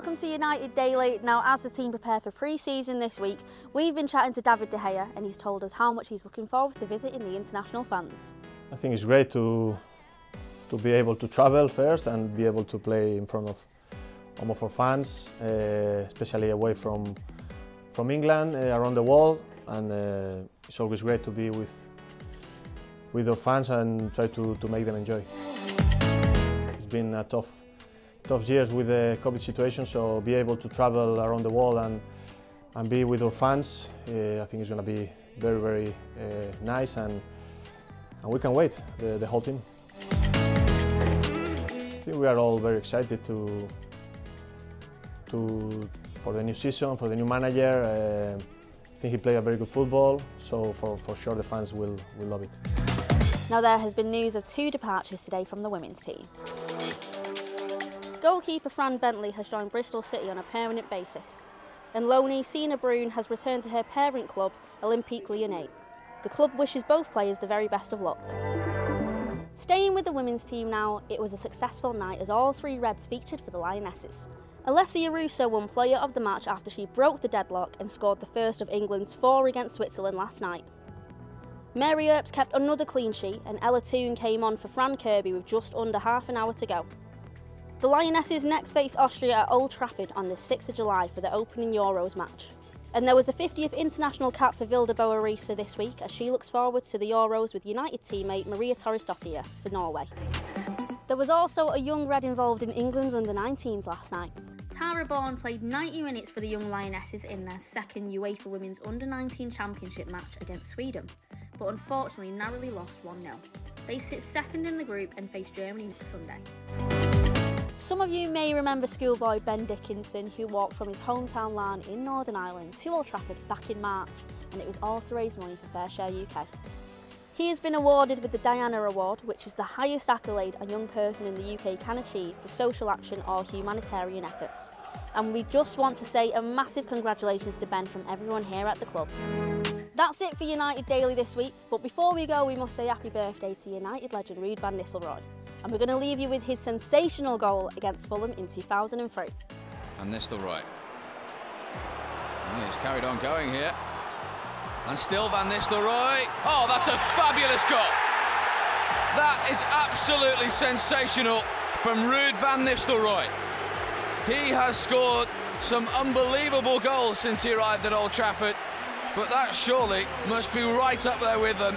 Welcome to United Daily. Now, as the team prepare for pre-season this week, we've been chatting to David De Gea and he's told us how much he's looking forward to visiting the international fans. I think it's great to to be able to travel first and be able to play in front of home of our fans, uh, especially away from from England, uh, around the world, and uh, it's always great to be with with our fans and try to, to make them enjoy. It's been a tough tough years with the COVID situation, so be able to travel around the world and and be with our fans, uh, I think it's going to be very very uh, nice and and we can wait the, the whole team. I think we are all very excited to to for the new season, for the new manager. Uh, I think he played a very good football, so for, for sure the fans will, will love it. Now there has been news of two departures today from the women's team. Goalkeeper Fran Bentley has joined Bristol City on a permanent basis, and loanee Signe Bruun has returned to her parent club, Olympique Lyonnais. The club wishes both players the very best of luck. Staying with the women's team now, it was a successful night as all three Reds featured for the Lionesses. Alessia Russo won Player of the Match after she broke the deadlock and scored the first of England's four against Switzerland last night. Mary Earps kept another clean sheet and Ella Toone came on for Fran Kirby with just under half an hour to go. The Lionesses next face Austria at Old Trafford on the 6th of July for the opening Euros match. And there was a 50th international cap for Vilde Bøe Risa this week as she looks forward to the Euros with United teammate Maria Thorisdottir for Norway. There was also a young red involved in England's under 19s last night. Tara Born played 90 minutes for the Young Lionesses in their second UEFA Women's Under 19 Championship match against Sweden, but unfortunately narrowly lost 1 0. They sit second in the group and face Germany next Sunday. Some of you may remember schoolboy Ben Dickinson, who walked from his hometown Larne in Northern Ireland to Old Trafford back in March, and it was all to raise money for FareShare UK. He has been awarded with the Diana Award, which is the highest accolade a young person in the UK can achieve for social action or humanitarian efforts. And we just want to say a massive congratulations to Ben from everyone here at the club. That's it for United Daily this week, but before we go, we must say happy birthday to United legend Ruud van Nistelrooy and we're going to leave you with his sensational goal against Fulham in 2003. And Nistelrooy. he's carried on going here. And still Van Nistelrooy. Oh, that's a fabulous goal. That is absolutely sensational from Ruud van Nistelrooy. He has scored some unbelievable goals since he arrived at Old Trafford, but that surely must be right up there with them